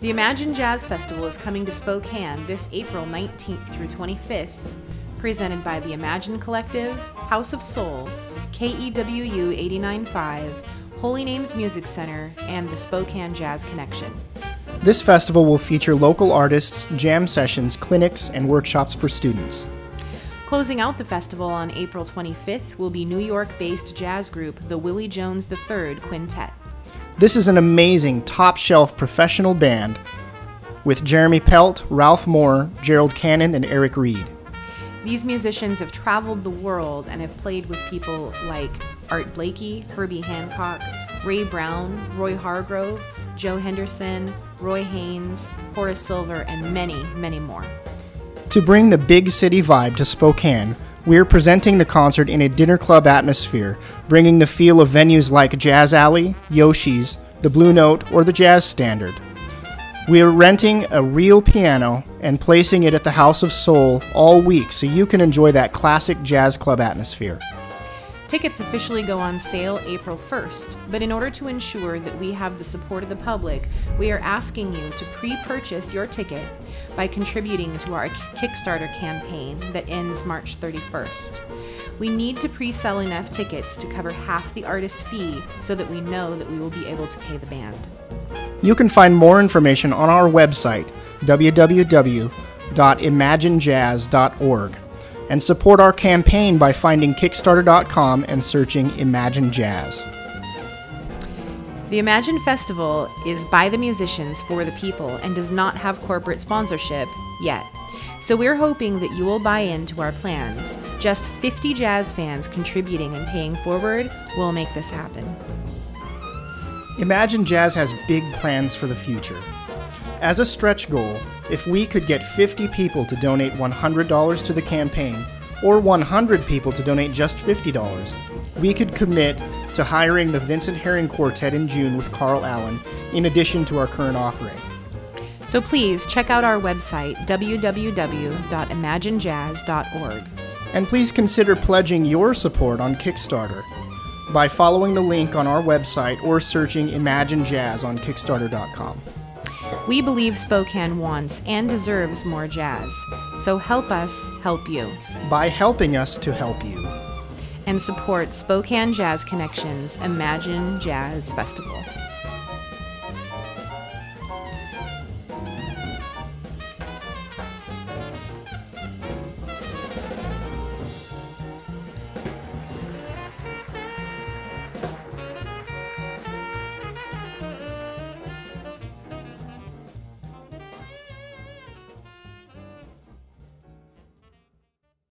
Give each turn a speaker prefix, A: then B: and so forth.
A: The Imagine Jazz Festival is coming to Spokane this April 19th through 25th, presented by the Imagine Collective, House of Soul, KEWU 895, Holy Names Music Center, and the Spokane Jazz Connection.
B: This festival will feature local artists, jam sessions, clinics, and workshops for students.
A: Closing out the festival on April 25th will be New York based jazz group the Willie Jones III Quintet.
B: This is an amazing, top shelf professional band with Jeremy Pelt, Ralph Moore, Gerald Cannon, and Eric Reed.
A: These musicians have traveled the world and have played with people like Art Blakey, Herbie Hancock, Ray Brown, Roy Hargrove, Joe Henderson, Roy Haynes, Horace Silver, and many, many more.
B: To bring the big city vibe to Spokane, we're presenting the concert in a dinner club atmosphere, bringing the feel of venues like Jazz Alley, Yoshi's, the Blue Note, or the Jazz Standard. We are renting a real piano and placing it at the House of Soul all week so you can enjoy that classic jazz club atmosphere.
A: Tickets officially go on sale April 1st, but in order to ensure that we have the support of the public, we are asking you to pre purchase your ticket by contributing to our Kickstarter campaign that ends March 31st. We need to pre sell enough tickets to cover half the artist fee so that we know that we will be able to pay the band.
B: You can find more information on our website, www.imaginejazz.org and support our campaign by finding Kickstarter.com and searching Imagine Jazz.
A: The Imagine Festival is by the musicians for the people and does not have corporate sponsorship yet. So we're hoping that you will buy into our plans. Just 50 jazz fans contributing and paying forward will make this happen.
B: Imagine Jazz has big plans for the future. As a stretch goal, if we could get 50 people to donate $100 to the campaign, or 100 people to donate just $50, we could commit to hiring the Vincent Herring Quartet in June with Carl Allen, in addition to our current offering.
A: So please check out our website, www.imaginejazz.org.
B: And please consider pledging your support on Kickstarter by following the link on our website or searching Imagine Jazz on Kickstarter.com.
A: We believe Spokane wants and deserves more jazz, so help us help you.
B: By helping us to help you.
A: And support Spokane Jazz Connections Imagine Jazz Festival.